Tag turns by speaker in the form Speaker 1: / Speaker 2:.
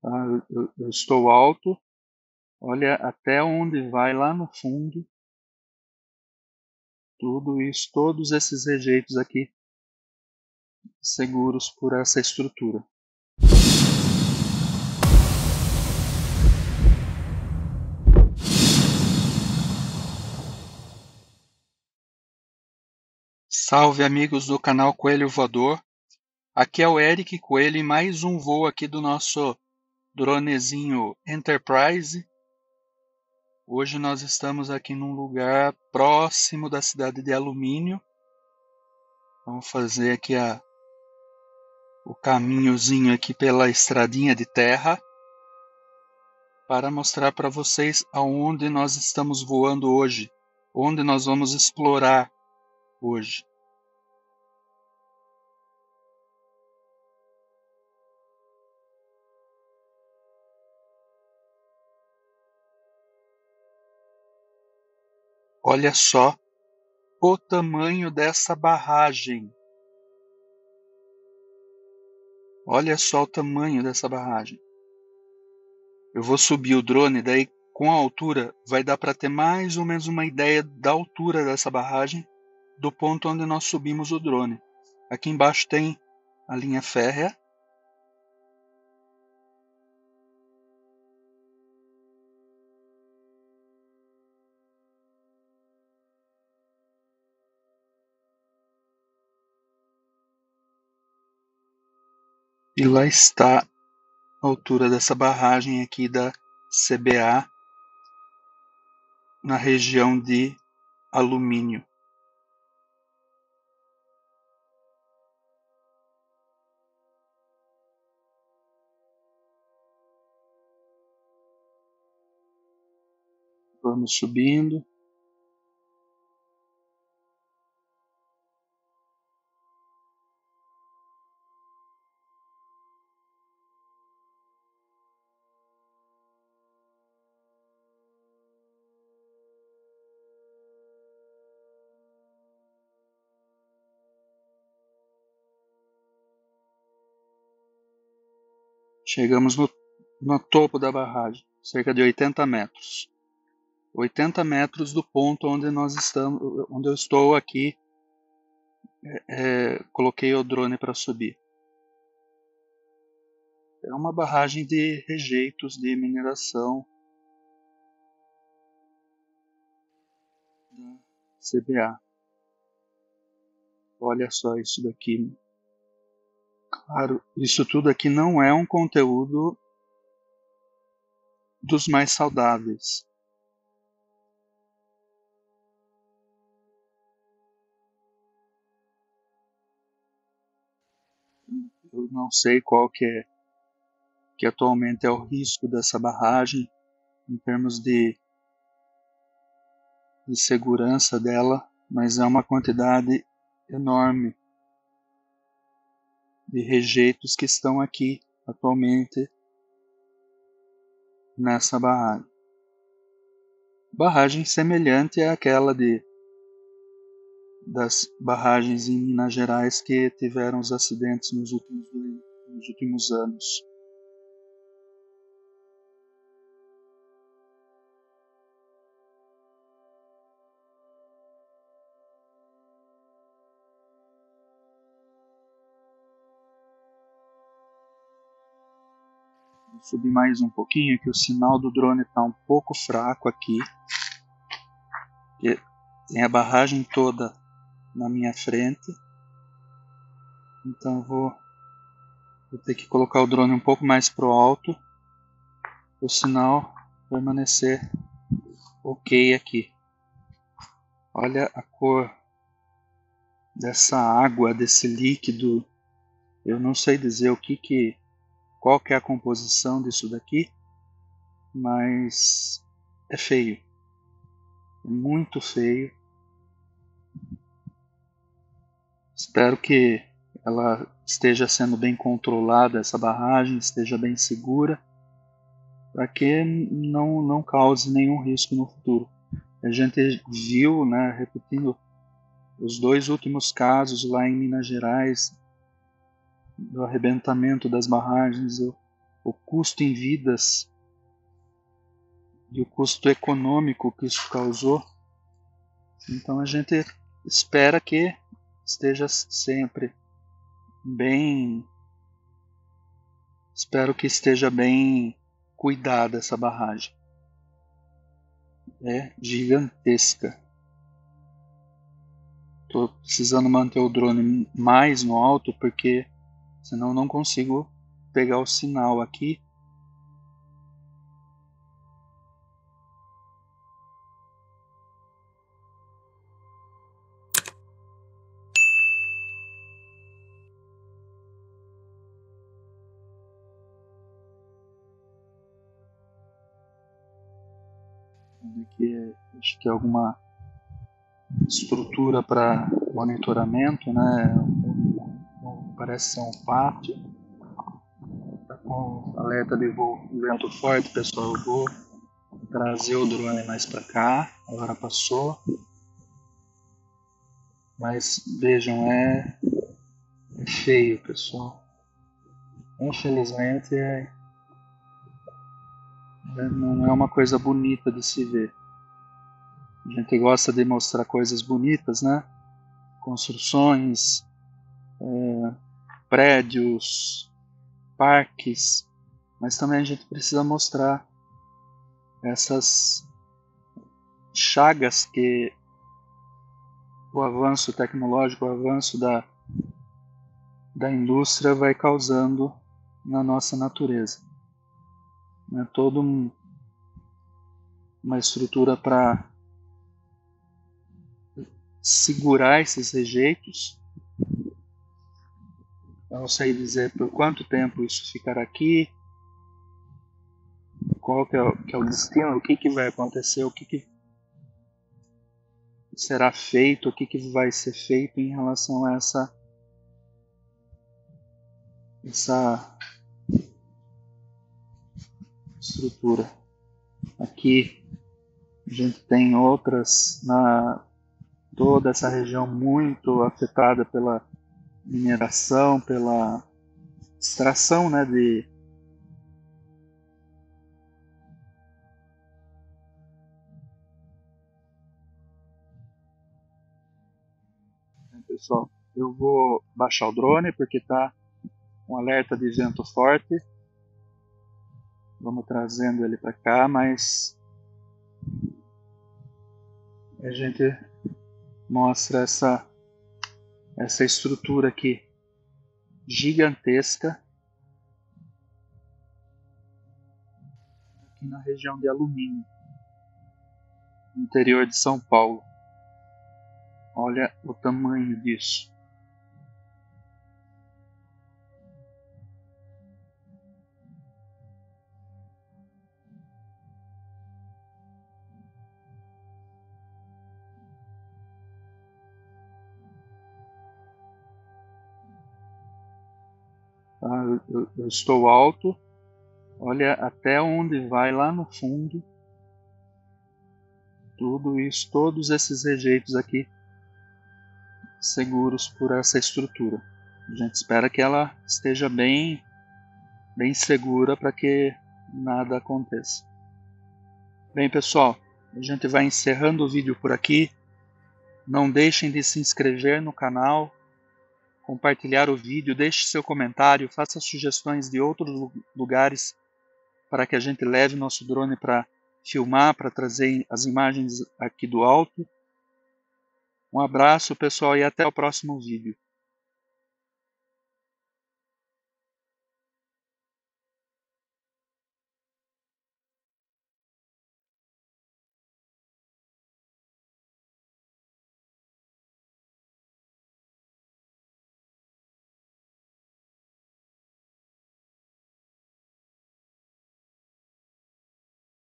Speaker 1: Tá? Eu, eu estou alto, olha até onde vai lá no fundo. Tudo isso, todos esses rejeitos aqui seguros por essa estrutura. Salve amigos do canal Coelho Voador. Aqui é o Eric Coelho e mais um voo aqui do nosso dronezinho Enterprise. Hoje nós estamos aqui num lugar próximo da cidade de Alumínio. Vamos fazer aqui a, o caminhozinho aqui pela estradinha de terra para mostrar para vocês aonde nós estamos voando hoje, onde nós vamos explorar hoje. Olha só o tamanho dessa barragem. Olha só o tamanho dessa barragem. Eu vou subir o drone, daí com a altura vai dar para ter mais ou menos uma ideia da altura dessa barragem do ponto onde nós subimos o drone. Aqui embaixo tem a linha férrea. E lá está a altura dessa barragem aqui da CBA na região de alumínio. Vamos subindo. Chegamos no, no topo da barragem, cerca de 80 metros. 80 metros do ponto onde nós estamos, onde eu estou aqui. É, é, coloquei o drone para subir. É uma barragem de rejeitos de mineração da CBA. Olha só isso daqui. Claro, isso tudo aqui não é um conteúdo dos mais saudáveis. Eu não sei qual que é que atualmente é o risco dessa barragem em termos de, de segurança dela, mas é uma quantidade enorme de rejeitos que estão aqui atualmente nessa barragem. Barragem semelhante àquela de das barragens em Minas Gerais que tiveram os acidentes nos últimos, nos últimos anos. Subir mais um pouquinho que o sinal do drone está um pouco fraco aqui. Tem a barragem toda na minha frente. Então vou, vou ter que colocar o drone um pouco mais pro alto. O sinal permanecer ok aqui. Olha a cor dessa água, desse líquido. Eu não sei dizer o que que qual que é a composição disso daqui, mas é feio. É muito feio. Espero que ela esteja sendo bem controlada, essa barragem esteja bem segura, para que não, não cause nenhum risco no futuro. A gente viu, né, repetindo, os dois últimos casos lá em Minas Gerais, do arrebentamento das barragens. Eu o custo em vidas e o custo econômico que isso causou. Então a gente espera que esteja sempre bem. Espero que esteja bem cuidada essa barragem. É gigantesca. Estou precisando manter o drone mais no alto porque senão não consigo pegar o sinal aqui Aqui acho que é alguma estrutura para monitoramento, né? Parece ser um pátio. Tá com alerta de voo, vento forte, pessoal. Eu vou trazer o drone mais para cá. Agora passou. Mas vejam, é, é feio, pessoal. Infelizmente é né? Não é uma coisa bonita de se ver. A gente gosta de mostrar coisas bonitas, né? Construções, é, prédios, parques, mas também a gente precisa mostrar essas chagas que o avanço tecnológico, o avanço da, da indústria vai causando na nossa natureza né, toda um, uma estrutura para segurar esses rejeitos. Eu não sei dizer por quanto tempo isso ficará aqui, qual que é, o, que é o destino, o que, que vai acontecer, o que, que será feito, o que, que vai ser feito em relação a essa essa estrutura. Aqui a gente tem outras na toda essa região muito afetada pela mineração, pela extração, né, de Pessoal, eu vou baixar o drone porque está um alerta de vento forte. Vamos trazendo ele para cá, mas a gente mostra essa essa estrutura aqui gigantesca aqui na região de alumínio interior de São Paulo. Olha o tamanho disso Tá? Eu, eu, estou alto, olha até onde vai lá no fundo. Tudo isso, todos esses rejeitos aqui seguros por essa estrutura. A gente espera que ela esteja bem, bem segura para que nada aconteça. Bem, pessoal, a gente vai encerrando o vídeo por aqui. Não deixem de se inscrever no canal, compartilhar o vídeo, deixe seu comentário, faça sugestões de outros lugares para que a gente leve nosso drone para filmar, para trazer as imagens aqui do alto. Um abraço, pessoal, e até o próximo vídeo.